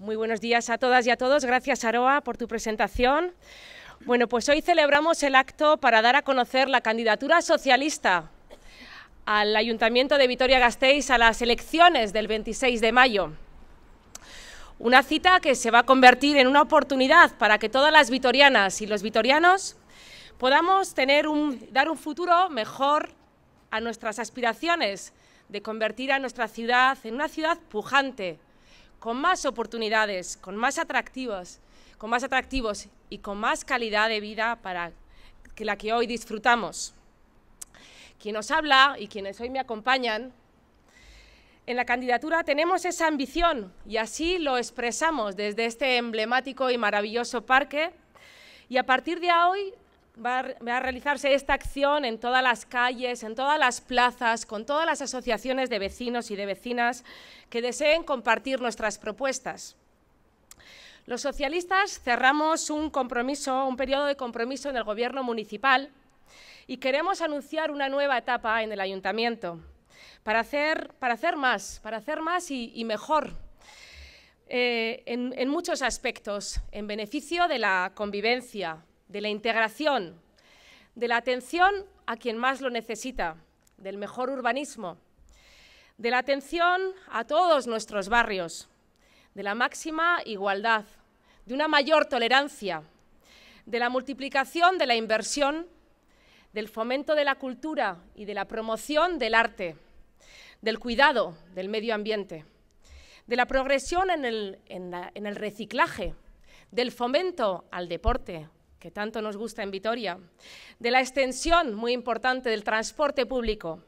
Muy buenos días a todas y a todos. Gracias, Aroa, por tu presentación. Bueno, pues hoy celebramos el acto para dar a conocer la candidatura socialista al Ayuntamiento de Vitoria-Gasteiz a las elecciones del 26 de mayo. Una cita que se va a convertir en una oportunidad para que todas las vitorianas y los vitorianos podamos dar un futuro mejor a nuestras aspiraciones de convertir a nuestra ciudad en una ciudad pujante, con más oportunidades, con más atractivos, con más atractivos y con más calidad de vida para que la que hoy disfrutamos. Quien nos habla y quienes hoy me acompañan en la candidatura tenemos esa ambición y así lo expresamos desde este emblemático y maravilloso parque y a partir de hoy va a, realizarse esta acción en todas las calles, en todas las plazas, con todas las asociaciones de vecinos y de vecinas que deseen compartir nuestras propuestas. Los socialistas cerramos un compromiso, un periodo de compromiso en el gobierno municipal y queremos anunciar una nueva etapa en el ayuntamiento para hacer, para hacer más, para hacer más y, mejor eh, en, en muchos aspectos, en beneficio de la convivencia, de la integración, de la atención a quien más lo necesita, del mejor urbanismo, de la atención a todos nuestros barrios, de la máxima igualdad, de una mayor tolerancia, de la multiplicación de la inversión, del fomento de la cultura y de la promoción del arte, del cuidado del medio ambiente, de la progresión en el, reciclaje, del fomento al deporte, que tanto nos gusta en Vitoria, de la extensión muy importante del transporte público,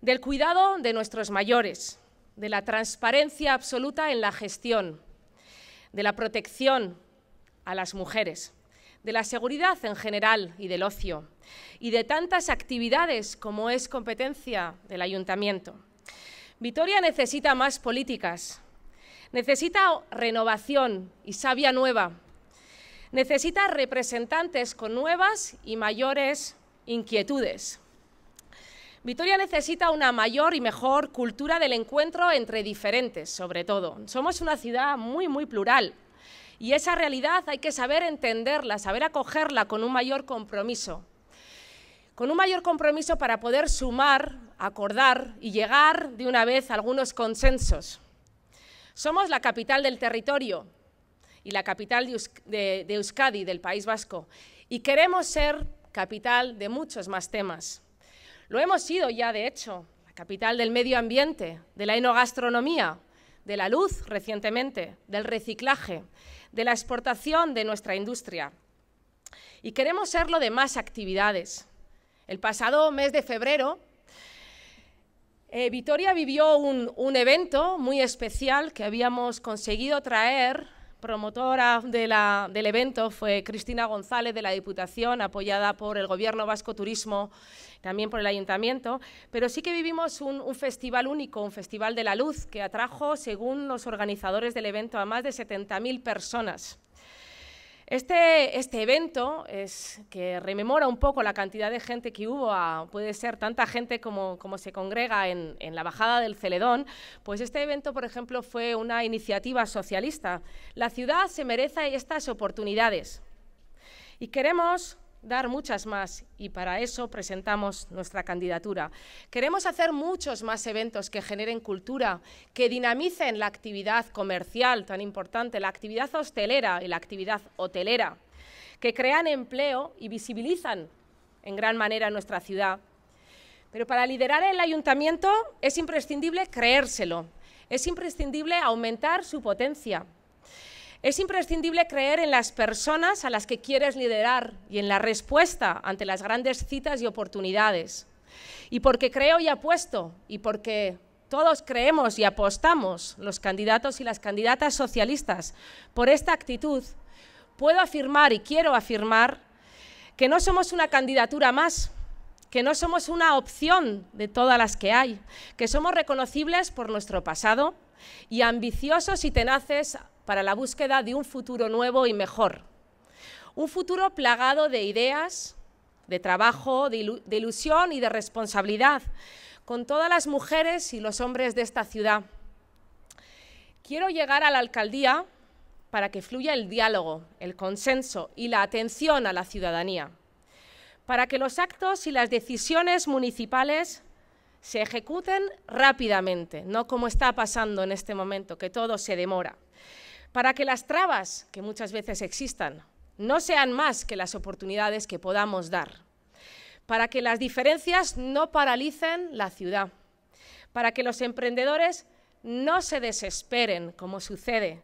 del cuidado de nuestros mayores, de la transparencia absoluta en la gestión, de la protección a las mujeres, de la seguridad en general y del ocio, y de tantas actividades como es competencia del ayuntamiento. Vitoria necesita más políticas, necesita renovación y sabia nueva, necesita representantes con nuevas y mayores inquietudes. Vitoria necesita una mayor y mejor cultura del encuentro entre diferentes, sobre todo. Somos una ciudad muy, muy plural y esa realidad hay que saber entenderla, saber acogerla con un mayor compromiso. Con un mayor compromiso para poder sumar, acordar y llegar de una vez a algunos consensos. Somos la capital del territorio y la capital de, Euskadi, del País Vasco, y queremos ser capital de muchos más temas. Lo hemos sido ya, de hecho, capital del medio ambiente, de la enogastronomía, de la luz recientemente, del reciclaje, de la exportación de nuestra industria. Y queremos serlo de más actividades. El pasado mes de febrero, eh, Vitoria vivió un evento muy especial que habíamos conseguido traer promotora del evento fue Cristina González de la Diputación, apoyada por el Gobierno Vasco Turismo, también por el Ayuntamiento, pero sí que vivimos un, festival único, un festival de la luz, que atrajo, según los organizadores del evento, a más de 70.000 personas. Este, este, evento es que rememora un poco la cantidad de gente que hubo, puede ser tanta gente como, como se congrega en, en, la bajada del Celedón, pues este evento, por ejemplo, fue una iniciativa socialista. La ciudad se merece estas oportunidades y queremos dar muchas más y para eso presentamos nuestra candidatura. Queremos hacer muchos más eventos que generen cultura, que dinamicen la actividad comercial tan importante, la actividad hostelera y la actividad hotelera, que crean empleo y visibilizan en gran manera nuestra ciudad. Pero para liderar el ayuntamiento es imprescindible creérselo, es imprescindible aumentar su potencia, es imprescindible creer en las personas a las que quieres liderar y en la respuesta ante las grandes citas y oportunidades. Y porque creo y apuesto, y porque todos creemos y apostamos, los candidatos y las candidatas socialistas, por esta actitud, puedo afirmar y quiero afirmar que no somos una candidatura más, que no somos una opción de todas las que hay, que somos reconocibles por nuestro pasado y ambiciosos y tenaces para la búsqueda de un futuro nuevo y mejor. Un futuro plagado de ideas, de trabajo, de, ilusión y de responsabilidad con todas las mujeres y los hombres de esta ciudad. Quiero llegar a la alcaldía para que fluya el diálogo, el consenso y la atención a la ciudadanía, para que los actos y las decisiones municipales se ejecuten rápidamente, no como está pasando en este momento, que todo se demora, para que las trabas que muchas veces existan no sean más que las oportunidades que podamos dar, para que las diferencias no paralicen la ciudad, para que los emprendedores no se desesperen, como sucede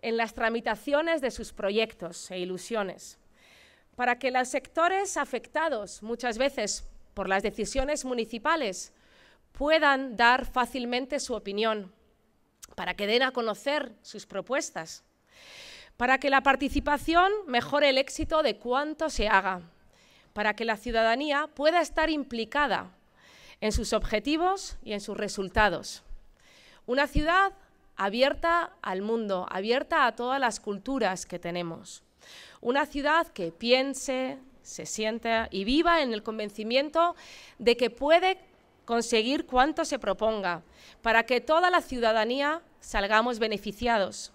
en las tramitaciones de sus proyectos e ilusiones, para que los sectores afectados muchas veces por las decisiones municipales puedan dar fácilmente su opinión, para que den a conocer sus propuestas, para que la participación mejore el éxito de cuanto se haga, para que la ciudadanía pueda estar implicada en sus objetivos y en sus resultados. Una ciudad abierta al mundo, abierta a todas las culturas que tenemos. Una ciudad que piense, se sienta y viva en el convencimiento de que puede conseguir cuanto se proponga, para que toda la ciudadanía salgamos beneficiados.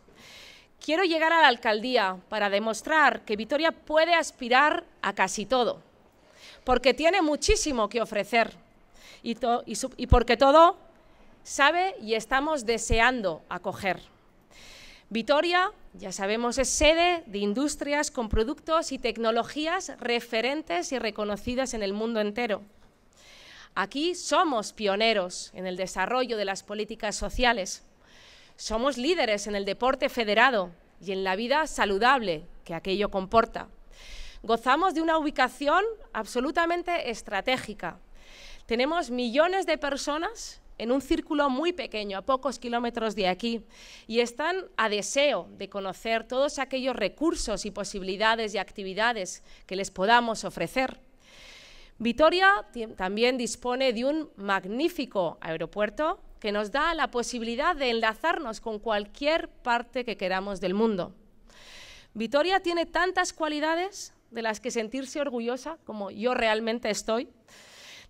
Quiero llegar a la alcaldía para demostrar que Vitoria puede aspirar a casi todo, porque tiene muchísimo que ofrecer y, y porque todo sabe y estamos deseando acoger. Vitoria, ya sabemos, es sede de industrias con productos y tecnologías referentes y reconocidas en el mundo entero. Aquí somos pioneros en el desarrollo de las políticas sociales somos líderes en el deporte federado y en la vida saludable que aquello comporta. Gozamos de una ubicación absolutamente estratégica. Tenemos millones de personas en un círculo muy pequeño, a pocos kilómetros de aquí, y están a deseo de conocer todos aquellos recursos y posibilidades y actividades que les podamos ofrecer. Vitoria también dispone de un magnífico aeropuerto que nos da la posibilidad de enlazarnos con cualquier parte que queramos del mundo. Vitoria tiene tantas cualidades de las que sentirse orgullosa como yo realmente estoy.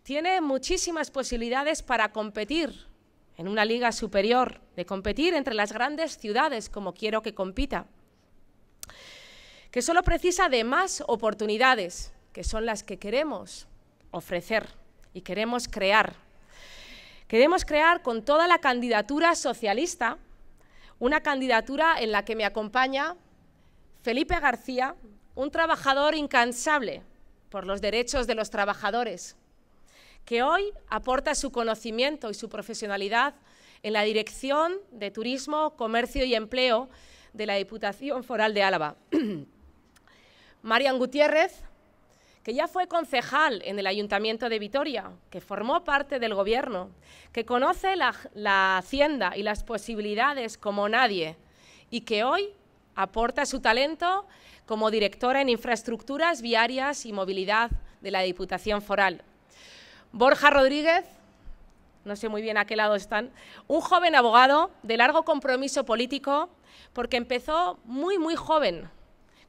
Tiene muchísimas posibilidades para competir en una liga superior, de competir entre las grandes ciudades como quiero que compita, que solo precisa de más oportunidades, que son las que queremos ofrecer y queremos crear Queremos crear con toda la candidatura socialista una candidatura en la que me acompaña Felipe García, un trabajador incansable por los derechos de los trabajadores, que hoy aporta su conocimiento y su profesionalidad en la Dirección de Turismo, Comercio y Empleo de la Diputación Foral de Álava. Marian Gutiérrez, que ya fue concejal en el Ayuntamiento de Vitoria, que formó parte del Gobierno, que conoce la, hacienda y las posibilidades como nadie y que hoy aporta su talento como directora en infraestructuras viarias y movilidad de la Diputación Foral. Borja Rodríguez, no sé muy bien a qué lado están, un joven abogado de largo compromiso político porque empezó muy, muy joven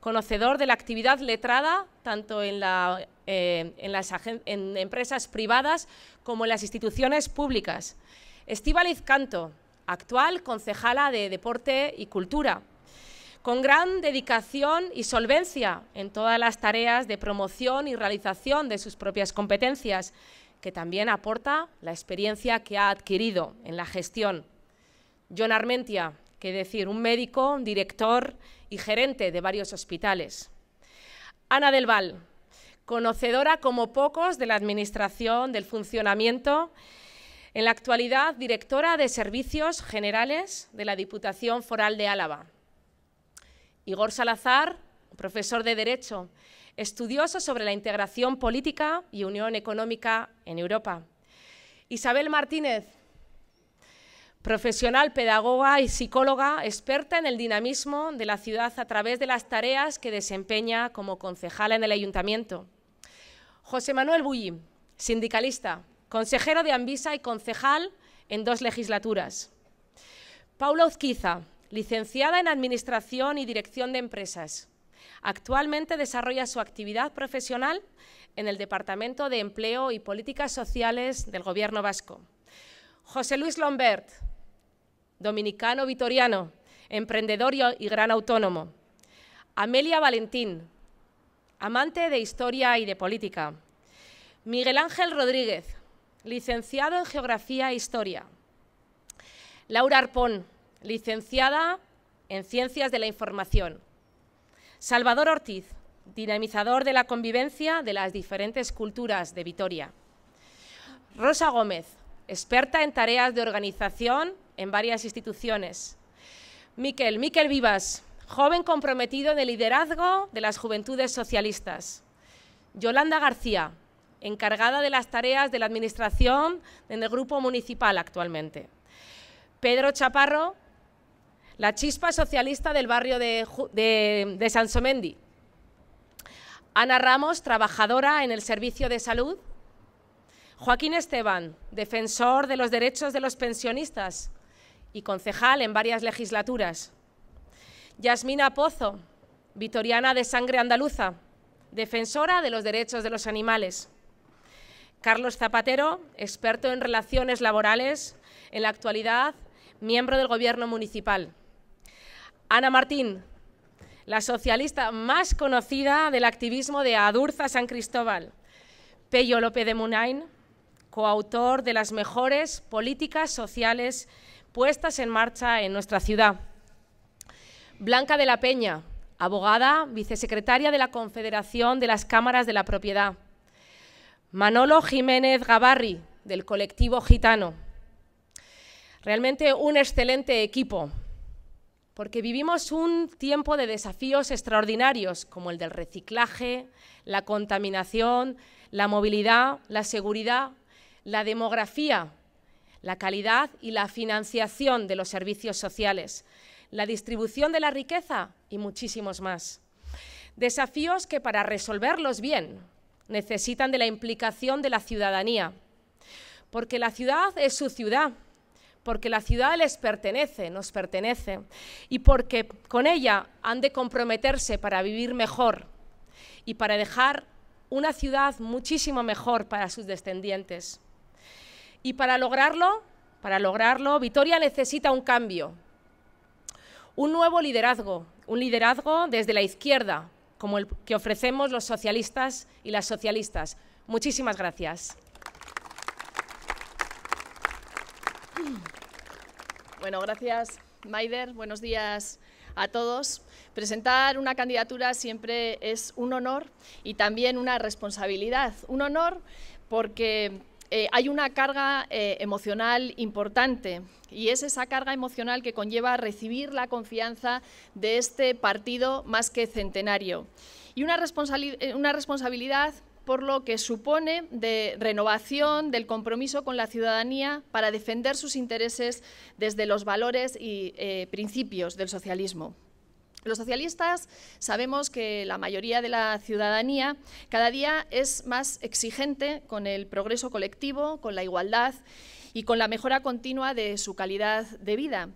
conocedor de la actividad letrada, tanto en, eh, las empresas privadas como en las instituciones públicas. Estíbaliz Canto, actual concejala de Deporte y Cultura, con gran dedicación y solvencia en todas las tareas de promoción y realización de sus propias competencias, que también aporta la experiencia que ha adquirido en la gestión. John Armentia, que decir, un médico, director y gerente de varios hospitales. Ana del Val, conocedora como pocos de la administración, del funcionamiento, en la actualidad directora de Servicios Generales de la Diputación Foral de Álava. Igor Salazar, profesor de Derecho, estudioso sobre la integración política y unión económica en Europa. Isabel Martínez, profesional, pedagoga y psicóloga, experta en el dinamismo de la ciudad a través de las tareas que desempeña como concejala en el ayuntamiento. José Manuel Bulli, sindicalista, consejero de Anvisa y concejal en dos legislaturas. Paula Uzquiza, licenciada en Administración y Dirección de Empresas. Actualmente desarrolla su actividad profesional en el Departamento de Empleo y Políticas Sociales del Gobierno vasco. José Luis Lombert, dominicano vitoriano, emprendedor y gran autónomo. Amelia Valentín, amante de historia y de política. Miguel Ángel Rodríguez, licenciado en Geografía e Historia. Laura Arpón, licenciada en Ciencias de la Información. Salvador Ortiz, dinamizador de la convivencia de las diferentes culturas de Vitoria. Rosa Gómez, experta en tareas de organización en varias instituciones. Miquel, Miquel Vivas, joven comprometido en el liderazgo de las juventudes socialistas. Yolanda García, encargada de las tareas de la administración en el grupo municipal actualmente. Pedro Chaparro, la chispa socialista del barrio de, de, de Sansomendi. Ana Ramos, trabajadora en el servicio de salud. Joaquín Esteban, defensor de los derechos de los pensionistas y concejal en varias legislaturas. Yasmina Pozo, vitoriana de sangre andaluza, defensora de los derechos de los animales. Carlos Zapatero, experto en relaciones laborales, en la actualidad miembro del Gobierno municipal. Ana Martín, la socialista más conocida del activismo de Adurza San Cristóbal. Pello López de Munain, coautor de las mejores políticas sociales puestas en marcha en nuestra ciudad. Blanca de la Peña, abogada, vicesecretaria de la Confederación de las Cámaras de la Propiedad. Manolo Jiménez Gavarri, del colectivo gitano. Realmente un excelente equipo, porque vivimos un tiempo de desafíos extraordinarios, como el del reciclaje, la contaminación, la movilidad, la seguridad, la demografía, la calidad y la financiación de los servicios sociales, la distribución de la riqueza y muchísimos más. Desafíos que para resolverlos bien necesitan de la implicación de la ciudadanía, porque la ciudad es su ciudad, porque la ciudad les pertenece, nos pertenece, y porque con ella han de comprometerse para vivir mejor y para dejar una ciudad muchísimo mejor para sus descendientes. Y para lograrlo, para lograrlo, Vitoria necesita un cambio, un nuevo liderazgo, un liderazgo desde la izquierda, como el que ofrecemos los socialistas y las socialistas. Muchísimas gracias. Bueno, gracias, Maider. Buenos días a todos. Presentar una candidatura siempre es un honor y también una responsabilidad. Un honor porque eh, hay una carga eh, emocional importante y es esa carga emocional que conlleva recibir la confianza de este partido más que centenario. Y una, eh, una responsabilidad por lo que supone de renovación del compromiso con la ciudadanía para defender sus intereses desde los valores y principios del socialismo. Los socialistas sabemos que la mayoría de la ciudadanía cada día es más exigente con el progreso colectivo, con la igualdad y con la mejora continua de su calidad de vida.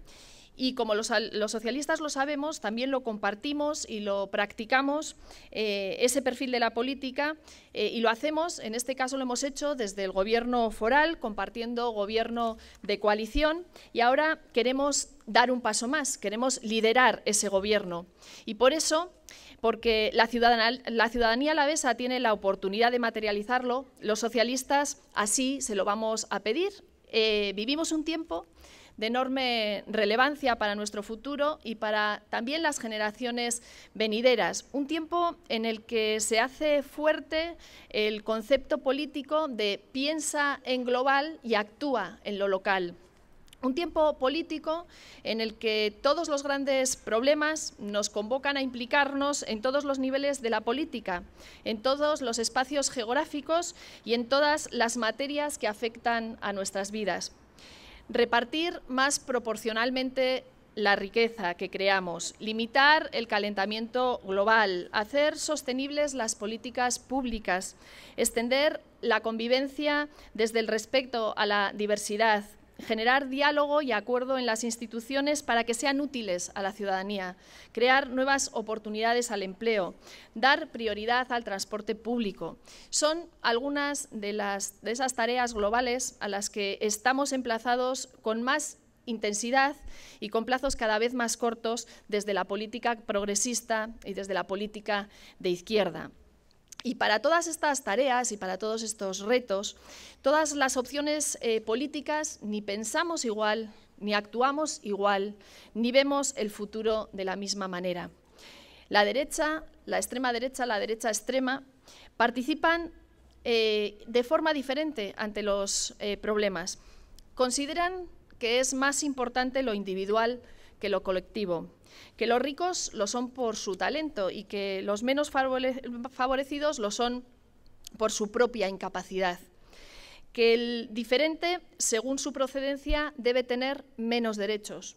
Y como los, socialistas lo sabemos, también lo compartimos y lo practicamos, eh, ese perfil de la política, eh, y lo hacemos, en este caso lo hemos hecho desde el gobierno foral, compartiendo gobierno de coalición, y ahora queremos dar un paso más, queremos liderar ese gobierno. Y por eso porque la ciudadanía, la ciudadanía alavesa tiene la oportunidad de materializarlo, los socialistas así se lo vamos a pedir. Eh, vivimos un tiempo de enorme relevancia para nuestro futuro y para también las generaciones venideras. Un tiempo en el que se hace fuerte el concepto político de piensa en global y actúa en lo local. Un tiempo político en el que todos los grandes problemas nos convocan a implicarnos en todos los niveles de la política, en todos los espacios geográficos y en todas las materias que afectan a nuestras vidas repartir más proporcionalmente la riqueza que creamos, limitar el calentamiento global, hacer sostenibles las políticas públicas, extender la convivencia desde el respeto a la diversidad, generar diálogo y acuerdo en las instituciones para que sean útiles a la ciudadanía, crear nuevas oportunidades al empleo, dar prioridad al transporte público. Son algunas de, de esas tareas globales a las que estamos emplazados con más intensidad y con plazos cada vez más cortos desde la política progresista y desde la política de izquierda. Y para todas estas tareas y para todos estos retos, todas las opciones eh, políticas ni pensamos igual, ni actuamos igual, ni vemos el futuro de la misma manera. La derecha, la extrema derecha, la derecha extrema, participan eh, de forma diferente ante los eh, problemas. Consideran que es más importante lo individual que lo colectivo, que los ricos lo son por su talento y que los menos favorecidos lo son por su propia incapacidad, que el diferente, según su procedencia, debe tener menos derechos,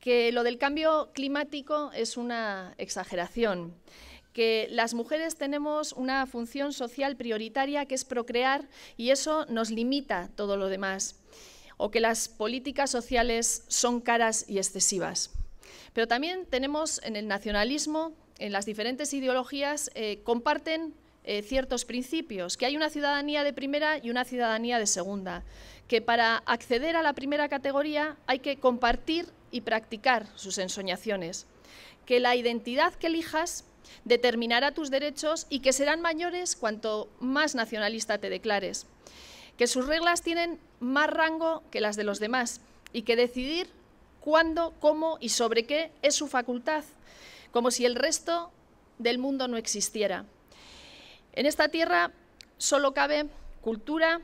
que lo del cambio climático es una exageración, que las mujeres tenemos una función social prioritaria que es procrear y eso nos limita todo lo demás, o que las políticas sociales son caras y excesivas. Pero también tenemos en el nacionalismo, en las diferentes ideologías, eh, comparten eh, ciertos principios, que hay una ciudadanía de primera y una ciudadanía de segunda, que para acceder a la primera categoría hay que compartir y practicar sus ensoñaciones, que la identidad que elijas determinará tus derechos y que serán mayores cuanto más nacionalista te declares, que sus reglas tienen más rango que las de los demás y que decidir cuándo, cómo y sobre qué es su facultad, como si el resto del mundo no existiera. En esta tierra solo cabe cultura,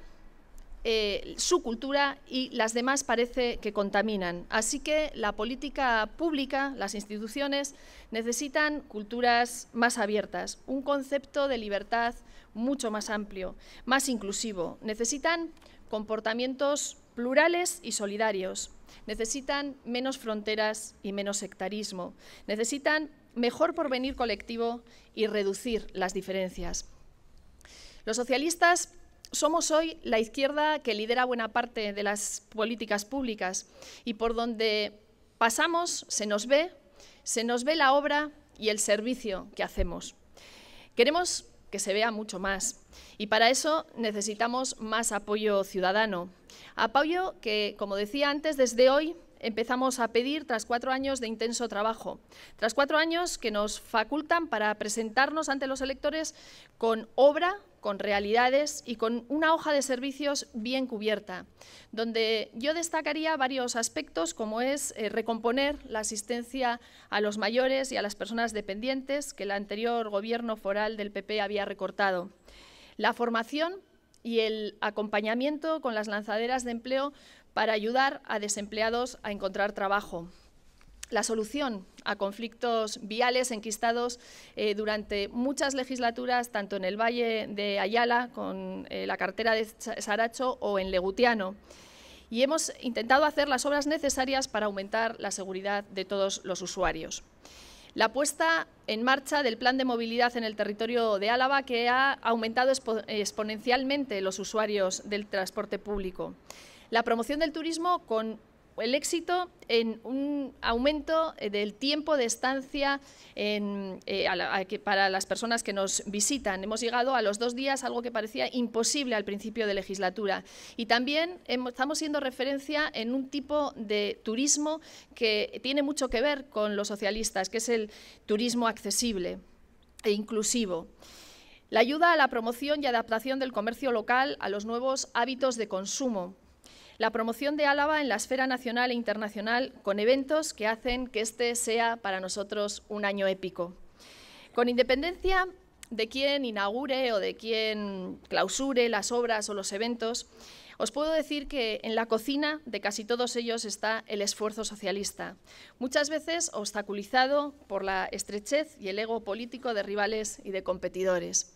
eh, su cultura y las demás parece que contaminan. Así que la política pública, las instituciones, necesitan culturas más abiertas, un concepto de libertad mucho más amplio, más inclusivo. Necesitan comportamientos plurales y solidarios. Necesitan menos fronteras y menos sectarismo. Necesitan mejor porvenir colectivo y reducir las diferencias. Los socialistas somos hoy la izquierda que lidera buena parte de las políticas públicas y por donde pasamos se nos ve, se nos ve la obra y el servicio que hacemos. Queremos que se vea mucho más y para eso necesitamos más apoyo ciudadano. Apoyo que, como decía antes, desde hoy empezamos a pedir tras cuatro años de intenso trabajo, tras cuatro años que nos facultan para presentarnos ante los electores con obra con realidades y con una hoja de servicios bien cubierta, donde yo destacaría varios aspectos como es eh, recomponer la asistencia a los mayores y a las personas dependientes que el anterior gobierno foral del PP había recortado, la formación y el acompañamiento con las lanzaderas de empleo para ayudar a desempleados a encontrar trabajo, la solución a conflictos viales enquistados eh, durante muchas legislaturas, tanto en el Valle de Ayala, con eh, la cartera de Saracho o en Legutiano. Y hemos intentado hacer las obras necesarias para aumentar la seguridad de todos los usuarios. La puesta en marcha del plan de movilidad en el territorio de Álava, que ha aumentado exponencialmente los usuarios del transporte público. La promoción del turismo con el éxito en un aumento eh, del tiempo de estancia eh, para las personas que nos visitan. Hemos llegado a los dos días, algo que parecía imposible al principio de legislatura. Y también estamos siendo referencia en un tipo de turismo que tiene mucho que ver con los socialistas, que es el turismo accesible e inclusivo. La ayuda a la promoción y adaptación del comercio local a los nuevos hábitos de consumo, la promoción de Álava en la esfera nacional e internacional con eventos que hacen que este sea para nosotros un año épico. Con independencia de quién inaugure o de quién clausure las obras o los eventos, os puedo decir que en la cocina de casi todos ellos está el esfuerzo socialista, muchas veces obstaculizado por la estrechez y el ego político de rivales y de competidores.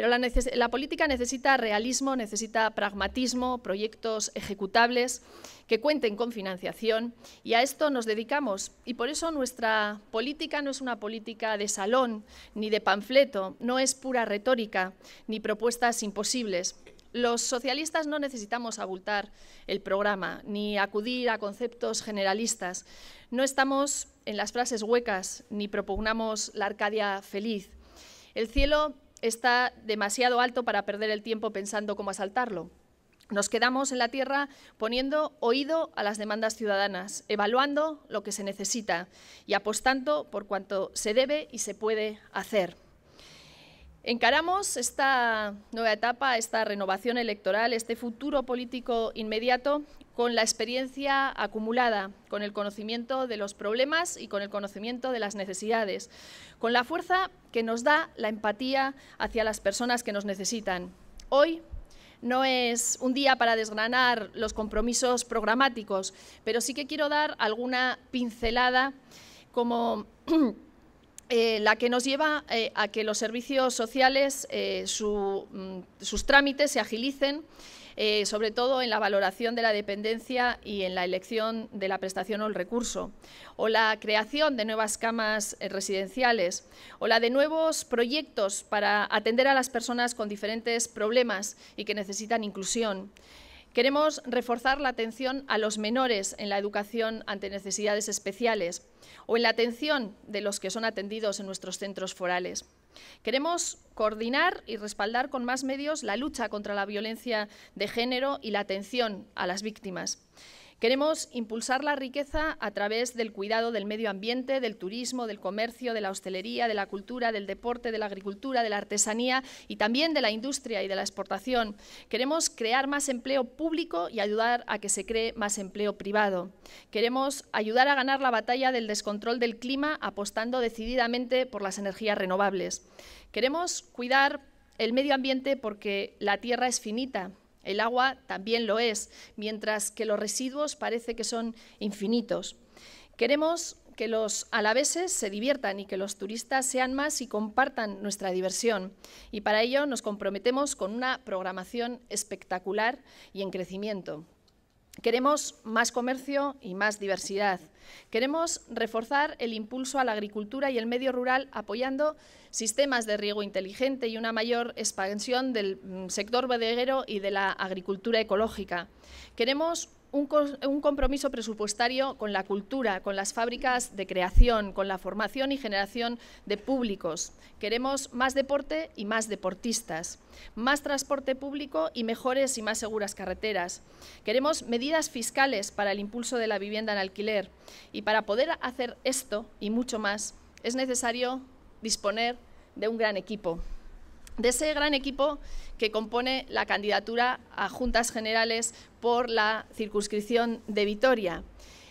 Pero la, política necesita realismo, necesita pragmatismo, proyectos ejecutables que cuenten con financiación y a esto nos dedicamos. Y por eso nuestra política no es una política de salón ni de panfleto, no es pura retórica ni propuestas imposibles. Los socialistas no necesitamos abultar el programa ni acudir a conceptos generalistas. No estamos en las frases huecas ni propugnamos la Arcadia feliz. El cielo está demasiado alto para perder el tiempo pensando cómo asaltarlo. Nos quedamos en la tierra poniendo oído a las demandas ciudadanas, evaluando lo que se necesita y apostando por cuanto se debe y se puede hacer. Encaramos esta nueva etapa, esta renovación electoral, este futuro político inmediato con la experiencia acumulada, con el conocimiento de los problemas y con el conocimiento de las necesidades, con la fuerza que nos da la empatía hacia las personas que nos necesitan. Hoy no es un día para desgranar los compromisos programáticos, pero sí que quiero dar alguna pincelada como eh, la que nos lleva eh, a que los servicios sociales, eh, mm, sus trámites se agilicen eh, sobre todo en la valoración de la dependencia y en la elección de la prestación o el recurso, o la creación de nuevas camas eh, residenciales, o la de nuevos proyectos para atender a las personas con diferentes problemas y que necesitan inclusión. Queremos reforzar la atención a los menores en la educación ante necesidades especiales o en la atención de los que son atendidos en nuestros centros forales. Queremos coordinar y respaldar con más medios la lucha contra la violencia de género y la atención a las víctimas. Queremos impulsar la riqueza a través del cuidado del medio ambiente, del turismo, del comercio, de la hostelería, de la cultura, del deporte, de la agricultura, de la artesanía y también de la industria y de la exportación. Queremos crear más empleo público y ayudar a que se cree más empleo privado. Queremos ayudar a ganar la batalla del descontrol del clima apostando decididamente por las energías renovables. Queremos cuidar el medio ambiente porque la tierra es finita el agua también lo es, mientras que los residuos parece que son infinitos. Queremos que los alaveses se diviertan y que los turistas sean más y compartan nuestra diversión. Y para ello nos comprometemos con una programación espectacular y en crecimiento. Queremos más comercio y más diversidad. Queremos reforzar el impulso a la agricultura y el medio rural apoyando sistemas de riego inteligente y una mayor expansión del mm, sector bodeguero y de la agricultura ecológica. Queremos un, compromiso presupuestario con la cultura, con las fábricas de creación, con la formación y generación de públicos. Queremos más deporte y más deportistas, más transporte público y mejores y más seguras carreteras. Queremos medidas fiscales para el impulso de la vivienda en alquiler. Y para poder hacer esto y mucho más, es necesario disponer de un gran equipo de ese gran equipo que compone la candidatura a Juntas Generales por la circunscripción de Vitoria.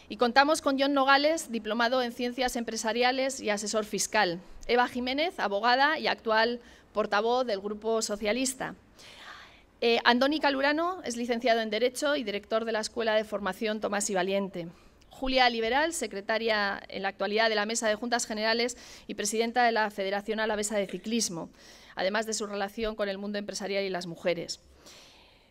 Y contamos con John Nogales, diplomado en Ciencias Empresariales y asesor fiscal. Eva Jiménez, abogada y actual portavoz del Grupo Socialista. Eh, Andoni Calurano es licenciado en Derecho y director de la Escuela de Formación Tomás y Valiente. Julia Liberal, secretaria en la actualidad de la Mesa de Juntas Generales y presidenta de la Federación Alavesa de Ciclismo además de su relación con el mundo empresarial y las mujeres.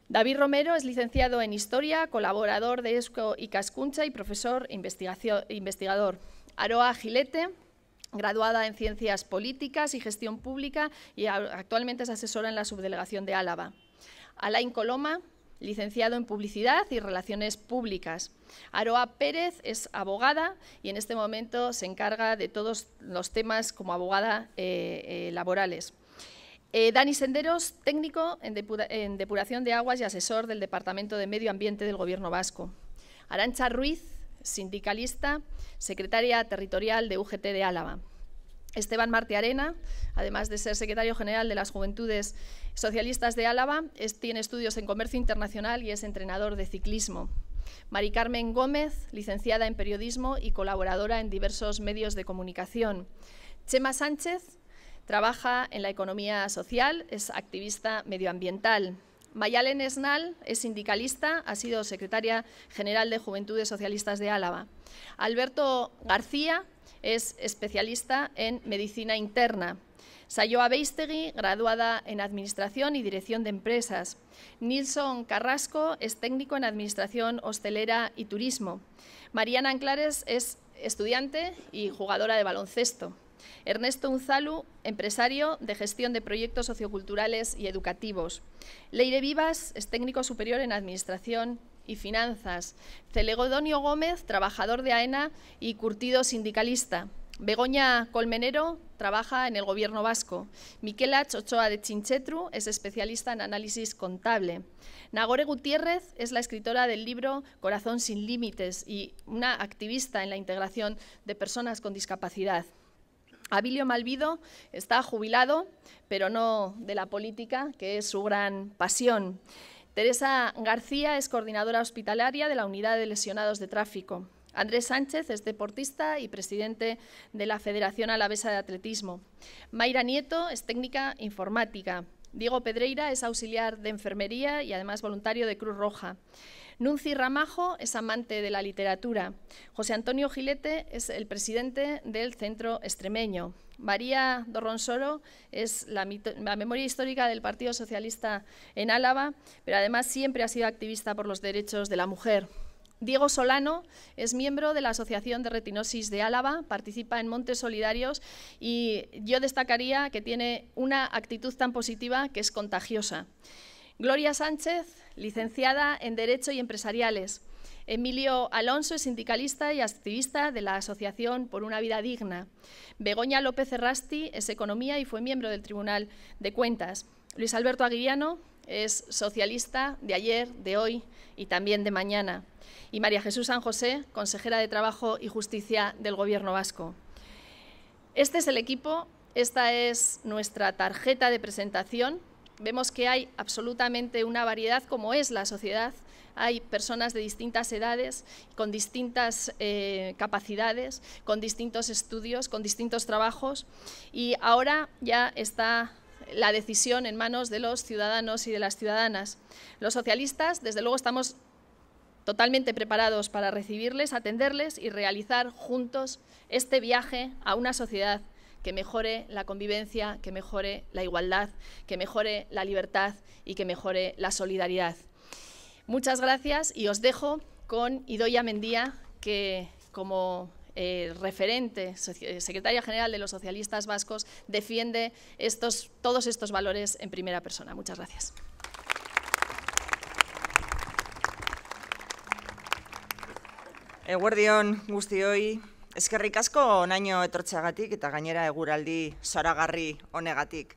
David Romero es licenciado en Historia, colaborador de ESCO y Cascuncha y profesor investigador. Aroa Gilete, graduada en Ciencias Políticas y Gestión Pública y actualmente es asesora en la Subdelegación de Álava. Alain Coloma, licenciado en Publicidad y Relaciones Públicas. Aroa Pérez es abogada y en este momento se encarga de todos los temas como abogada eh, eh, laborales. Eh, Dani Senderos, técnico en, depuración de aguas y asesor del Departamento de Medio Ambiente del Gobierno vasco. Arancha Ruiz, sindicalista, secretaria territorial de UGT de Álava. Esteban Martiarena, además de ser secretario general de las Juventudes Socialistas de Álava, tiene estudios en comercio internacional y es entrenador de ciclismo. Mari Carmen Gómez, licenciada en periodismo y colaboradora en diversos medios de comunicación. Chema Sánchez, Trabaja en la economía social, es activista medioambiental. Mayalen Esnal es sindicalista, ha sido secretaria general de Juventudes Socialistas de Álava. Alberto García es especialista en medicina interna. Sayoa Beistegui, graduada en Administración y Dirección de Empresas. Nilson Carrasco es técnico en Administración Hostelera y Turismo. Mariana Anclares es estudiante y jugadora de baloncesto. Ernesto Unzalu, empresario de gestión de proyectos socioculturales y educativos. Leire Vivas es técnico superior en Administración y Finanzas. Celegodonio Gómez, trabajador de AENA y curtido sindicalista. Begoña Colmenero trabaja en el Gobierno vasco. Miquela Chochoa de Chinchetru es especialista en análisis contable. Nagore Gutiérrez es la escritora del libro Corazón sin Límites y una activista en la integración de personas con discapacidad. Abilio Malvido está jubilado, pero no de la política, que es su gran pasión. Teresa García es coordinadora hospitalaria de la Unidad de Lesionados de Tráfico. Andrés Sánchez es deportista y presidente de la Federación Alavesa de Atletismo. Mayra Nieto es técnica informática. Diego Pedreira es auxiliar de enfermería y además voluntario de Cruz Roja. Nunci Ramajo es amante de la literatura. José Antonio Gilete es el presidente del Centro Extremeño. María Dorronsoro es la, la, memoria histórica del Partido Socialista en Álava, pero además siempre ha sido activista por los derechos de la mujer. Diego Solano es miembro de la Asociación de Retinosis de Álava, participa en Montes Solidarios y yo destacaría que tiene una actitud tan positiva que es contagiosa. Gloria Sánchez, licenciada en Derecho y Empresariales. Emilio Alonso es sindicalista y activista de la Asociación por una Vida Digna. Begoña López Errasti es economía y fue miembro del Tribunal de Cuentas. Luis Alberto Aguiriano es socialista de ayer, de hoy y también de mañana y María Jesús San José, consejera de Trabajo y Justicia del Gobierno vasco. Este es el equipo, esta es nuestra tarjeta de presentación. Vemos que hay absolutamente una variedad como es la sociedad. Hay personas de distintas edades, con distintas eh, capacidades, con distintos estudios, con distintos trabajos y ahora ya está la decisión en manos de los ciudadanos y de las ciudadanas. Los socialistas, desde luego, estamos totalmente preparados para recibirles, atenderles y realizar juntos este viaje a una sociedad que mejore la convivencia, que mejore la igualdad, que mejore la libertad y que mejore la solidaridad. Muchas gracias y os dejo con Idoia Mendía, que como eh, referente, secretaria general de los socialistas vascos, defiende todos estos valores en primera persona. Muchas gracias. Eguerdion guztioi, eskerrik asko naino etortzeagatik eta gainera eguraldi zoragarri honegatik.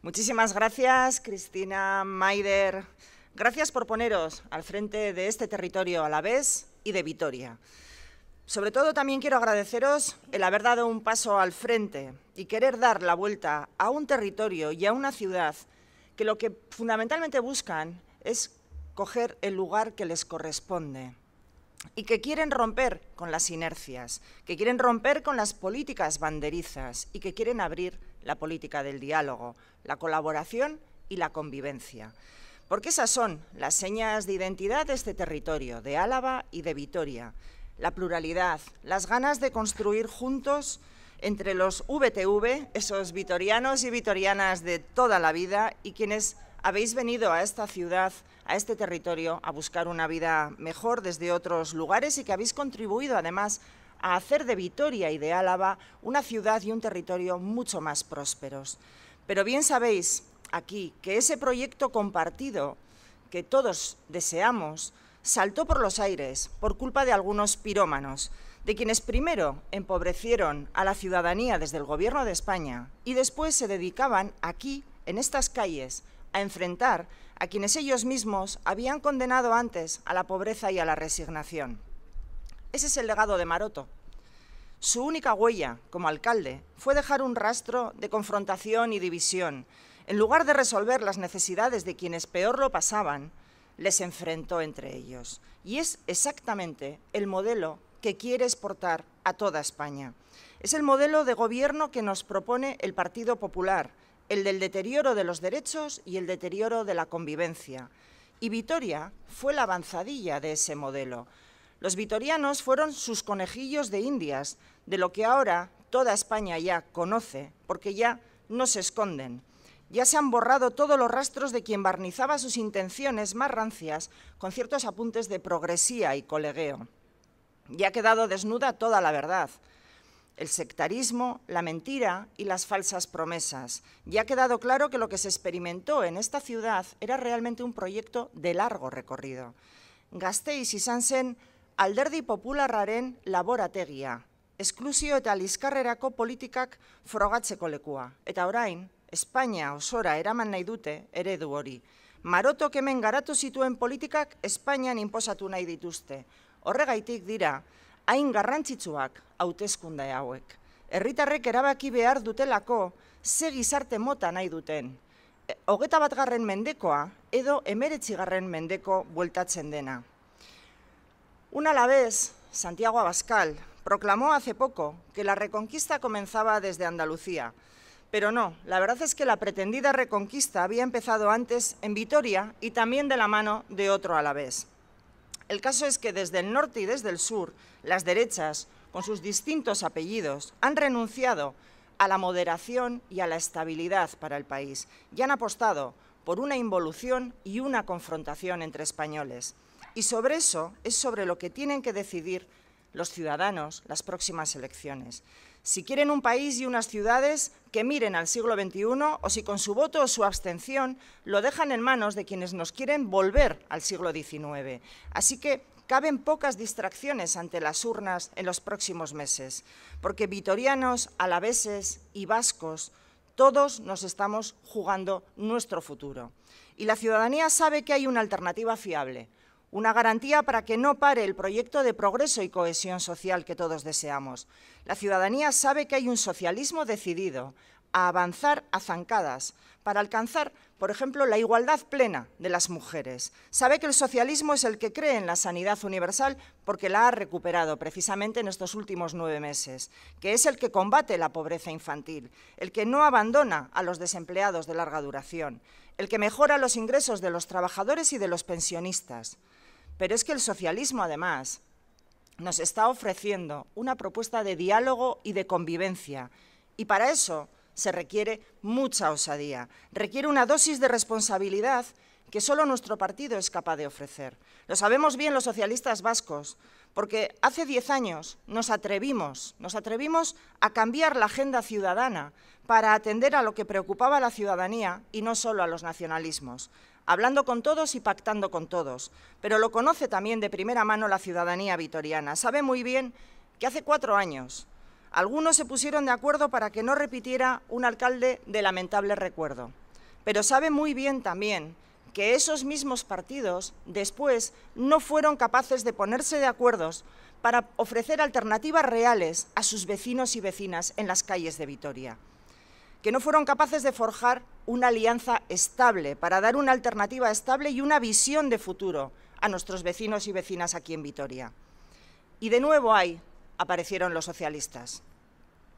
Muchísimas gracias, Cristina, Maider. Gracias por poneros al frente de este territorio a la vez y de Vitoria. Sobre todo también quiero agradeceros el haber dado un paso al frente y querer dar la vuelta a un territorio y a una ciudad que lo que fundamentalmente buscan es coger el lugar que les corresponde y que quieren romper con las inercias, que quieren romper con las políticas banderizas y que quieren abrir la política del diálogo, la colaboración y la convivencia. Porque esas son las señas de identidad de este territorio, de Álava y de Vitoria. La pluralidad, las ganas de construir juntos entre los VTV, esos vitorianos y vitorianas de toda la vida, y quienes habéis venido a esta ciudad, a este territorio, a buscar una vida mejor desde otros lugares y que habéis contribuido además a hacer de Vitoria y de Álava una ciudad y un territorio mucho más prósperos. Pero bien sabéis aquí que ese proyecto compartido que todos deseamos saltó por los aires por culpa de algunos pirómanos, de quienes primero empobrecieron a la ciudadanía desde el Gobierno de España y después se dedicaban aquí, en estas calles, a enfrentar a quienes ellos mismos habían condenado antes a la pobreza y a la resignación. Ese es el legado de Maroto. Su única huella como alcalde fue dejar un rastro de confrontación y división. En lugar de resolver las necesidades de quienes peor lo pasaban, les enfrentó entre ellos. Y es exactamente el modelo que quiere exportar a toda España. Es el modelo de gobierno que nos propone el Partido Popular, el del deterioro de los derechos y el deterioro de la convivencia. Y Vitoria fue la avanzadilla de ese modelo. Los vitorianos fueron sus conejillos de indias, de lo que ahora toda España ya conoce, porque ya no se esconden. Ya se han borrado todos los rastros de quien barnizaba sus intenciones más rancias con ciertos apuntes de progresía y colegueo. Ya ha quedado desnuda toda la verdad el sectarismo, la mentira y las falsas promesas. Ya ha quedado claro que lo que se experimentó en esta ciudad era realmente un proyecto de largo recorrido. Gasteiz izan zen alderdi popularraren laborategia, esklusio eta liskarrerako politikak frogatzeko lekua. Eta orain, Espainia osora eraman nahi dute eredu hori. Marotok hemen garatu zituen politikak Espainian inposatu nahi dituzte. Horregaitik dira, hain garrantzitsuak hauteskunde hauek. Herritarrek erabaki behar dutelako, ze gizarte mota nahi duten. E, hogeta bat garren mendekoa, edo emeretzi garren mendeko bueltatzen dena. Una la vez, Santiago Abascal proclamó hace poco que la reconquista comenzaba desde Andalucía, Pero no, la verdad es que la pretendida reconquista había empezado antes en Vitoria y también de la mano de otro a la vez. El caso es que desde el norte y desde el sur, las derechas, con sus distintos apellidos, han renunciado a la moderación y a la estabilidad para el país y han apostado por una involución y una confrontación entre españoles. Y sobre eso es sobre lo que tienen que decidir los ciudadanos las próximas elecciones si quieren un país y unas ciudades que miren al siglo XXI o si con su voto o su abstención lo dejan en manos de quienes nos quieren volver al siglo XIX. Así que caben pocas distracciones ante las urnas en los próximos meses, porque vitorianos, alaveses y vascos, todos nos estamos jugando nuestro futuro. Y la ciudadanía sabe que hay una alternativa fiable, una garantía para que no pare el proyecto de progreso y cohesión social que todos deseamos. La ciudadanía sabe que hay un socialismo decidido a avanzar a zancadas para alcanzar, por ejemplo, la igualdad plena de las mujeres. Sabe que el socialismo es el que cree en la sanidad universal porque la ha recuperado precisamente en estos últimos nueve meses, que es el que combate la pobreza infantil, el que no abandona a los desempleados de larga duración, el que mejora los ingresos de los trabajadores y de los pensionistas. Pero es que el socialismo, además, nos está ofreciendo una propuesta de diálogo y de convivencia. Y para eso se requiere mucha osadía, requiere una dosis de responsabilidad que solo nuestro partido es capaz de ofrecer. Lo sabemos bien los socialistas vascos, porque hace diez años nos atrevimos, nos atrevimos a cambiar la agenda ciudadana para atender a lo que preocupaba a la ciudadanía y no solo a los nacionalismos hablando con todos y pactando con todos. Pero lo conoce también de primera mano la ciudadanía vitoriana. Sabe muy bien que hace cuatro años algunos se pusieron de acuerdo para que no repitiera un alcalde de lamentable recuerdo. Pero sabe muy bien también que esos mismos partidos después no fueron capaces de ponerse de acuerdo para ofrecer alternativas reales a sus vecinos y vecinas en las calles de Vitoria que no fueron capaces de forjar una alianza estable para dar una alternativa estable y una visión de futuro a nuestros vecinos y vecinas aquí en Vitoria. Y de nuevo ahí aparecieron los socialistas.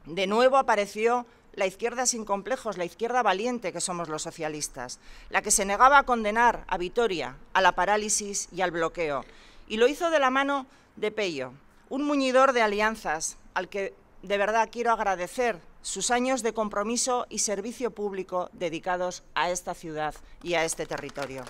De nuevo apareció la izquierda sin complejos, la izquierda valiente que somos los socialistas, la que se negaba a condenar a Vitoria, a la parálisis y al bloqueo. Y lo hizo de la mano de Pello, un muñidor de alianzas al que de verdad quiero agradecer sus años de compromiso y servicio público dedicados a esta ciudad y a este territorio.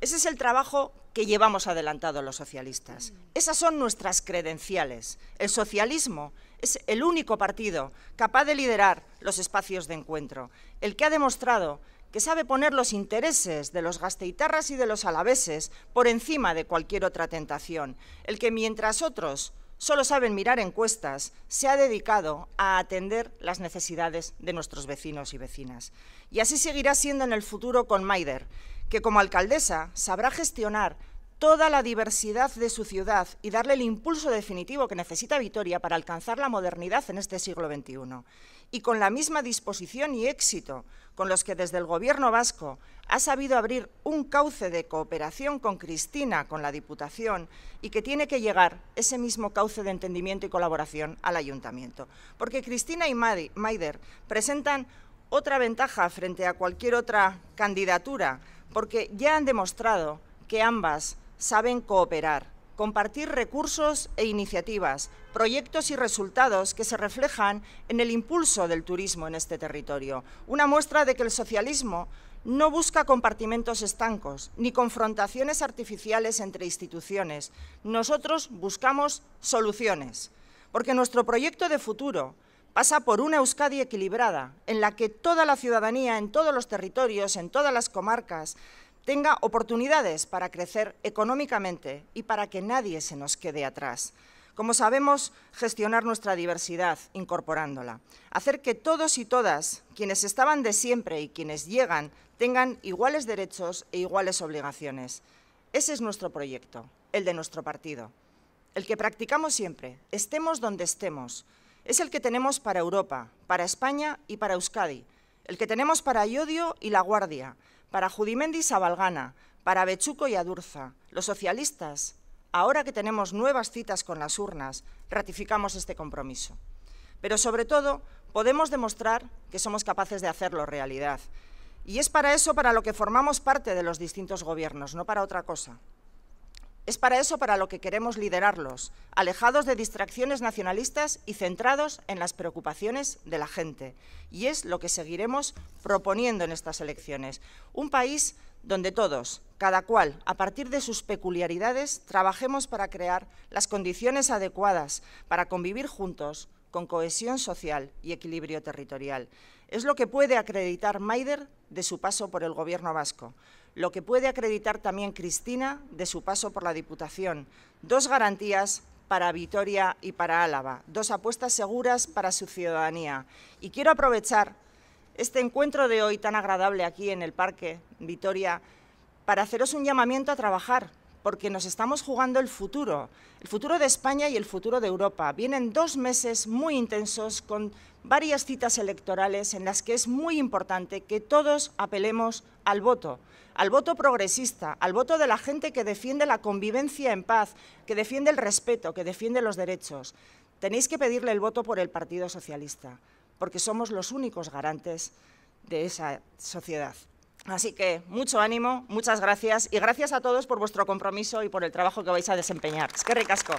Ese es el trabajo que llevamos adelantado los socialistas. Esas son nuestras credenciales. El socialismo es el único partido capaz de liderar los espacios de encuentro, el que ha demostrado que sabe poner los intereses de los gasteitarras y de los alaveses por encima de cualquier otra tentación, el que mientras otros solo saben mirar encuestas, se ha dedicado a atender las necesidades de nuestros vecinos y vecinas. Y así seguirá siendo en el futuro con Maider, que como alcaldesa sabrá gestionar toda la diversidad de su ciudad y darle el impulso definitivo que necesita Vitoria para alcanzar la modernidad en este siglo XXI. Y con la misma disposición y éxito con los que desde el Gobierno vasco ha sabido abrir un cauce de cooperación con Cristina, con la Diputación, y que tiene que llegar ese mismo cauce de entendimiento y colaboración al Ayuntamiento. Porque Cristina y Maider presentan otra ventaja frente a cualquier otra candidatura, porque ya han demostrado que ambas saben cooperar, compartir recursos e iniciativas, proyectos y resultados que se reflejan en el impulso del turismo en este territorio. Una muestra de que el socialismo no busca compartimentos estancos ni confrontaciones artificiales entre instituciones. Nosotros buscamos soluciones, porque nuestro proyecto de futuro pasa por una Euskadi equilibrada, en la que toda la ciudadanía, en todos los territorios, en todas las comarcas, tenga oportunidades para crecer económicamente y para que nadie se nos quede atrás. Como sabemos, gestionar nuestra diversidad, incorporándola. Hacer que todos y todas, quienes estaban de siempre y quienes llegan, tengan iguales derechos e iguales obligaciones. Ese es nuestro proyecto, el de nuestro partido. El que practicamos siempre, estemos donde estemos. Es el que tenemos para Europa, para España y para Euskadi. El que tenemos para Iodio y La Guardia, para Judimendi y Sabalgana, para Bechuco y Adurza. Los socialistas, ahora que tenemos nuevas citas con las urnas, ratificamos este compromiso. Pero sobre todo, podemos demostrar que somos capaces de hacerlo realidad. Y es para eso para lo que formamos parte de los distintos gobiernos, no para otra cosa. Es para eso para lo que queremos liderarlos, alejados de distracciones nacionalistas y centrados en las preocupaciones de la gente. Y es lo que seguiremos proponiendo en estas elecciones. Un país donde todos, cada cual, a partir de sus peculiaridades, trabajemos para crear las condiciones adecuadas para convivir juntos con cohesión social y equilibrio territorial. Es lo que puede acreditar Maider de su paso por el Gobierno vasco, lo que puede acreditar también Cristina de su paso por la Diputación. Dos garantías para Vitoria y para Álava, dos apuestas seguras para su ciudadanía. Y quiero aprovechar este encuentro de hoy tan agradable aquí en el Parque Vitoria para haceros un llamamiento a trabajar, porque nos estamos jugando el futuro, el futuro de España y el futuro de Europa. Vienen dos meses muy intensos con varias citas electorales en las que es muy importante que todos apelemos al voto, al voto progresista, al voto de la gente que defiende la convivencia en paz, que defiende el respeto, que defiende los derechos. Tenéis que pedirle el voto por el Partido Socialista, porque somos los únicos garantes de esa sociedad. Así que mucho ánimo, muchas gracias y gracias a todos por vuestro compromiso y por el trabajo que vais a desempeñar. Es que ricasco.